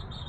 Jesus.